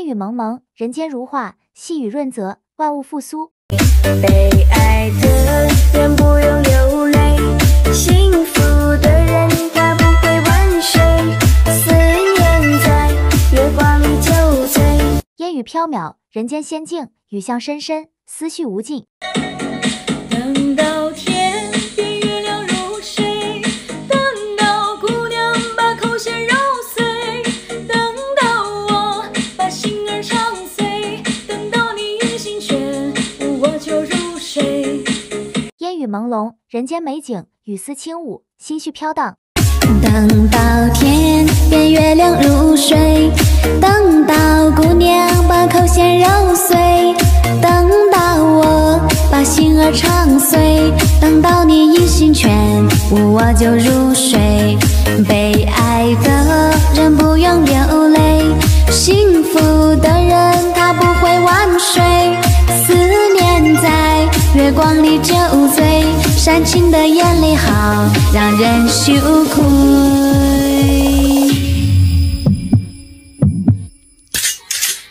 烟雨蒙蒙，人间如画，细雨润泽，万物复苏。被爱的人不用流泪，幸福的人他不会晚睡，思念在月光里酒醉。烟雨飘渺，人间仙境，雨巷深深，思绪无尽。雨朦胧，人间美景，雨丝轻舞，心绪飘荡。等到天边月亮入睡，等到姑娘把口弦揉碎，等到我把心儿唱碎，等到你音信全无，我就入睡。光里酒醉，煽情的眼泪好让人羞愧。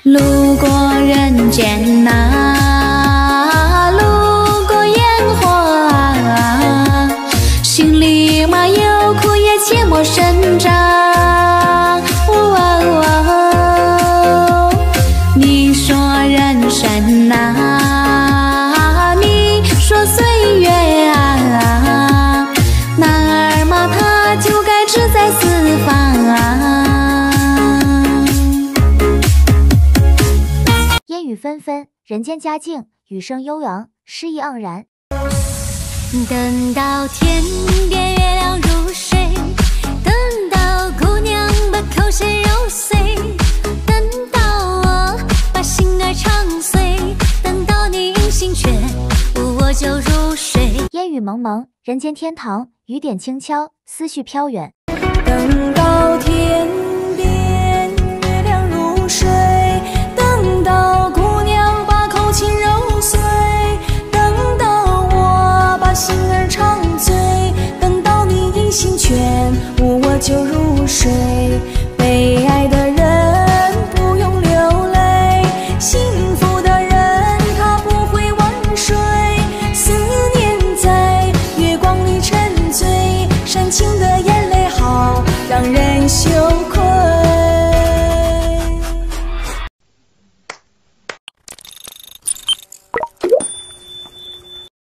路过人间呐、路过烟火啊，心里嘛有苦也切莫声张。哦哦你说人生呐、纷纷，人间佳境，雨声悠扬，诗意盎然。等到天边月亮如水，等到姑娘把口弦揉碎，等到我把心儿唱碎，等到你音信全无，我就入睡。烟雨蒙蒙，人间天堂，雨点轻敲，思绪飘远。等到天全无，我就入睡。被爱的人